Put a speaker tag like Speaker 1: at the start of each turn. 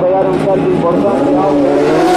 Speaker 1: pegar un salto importante.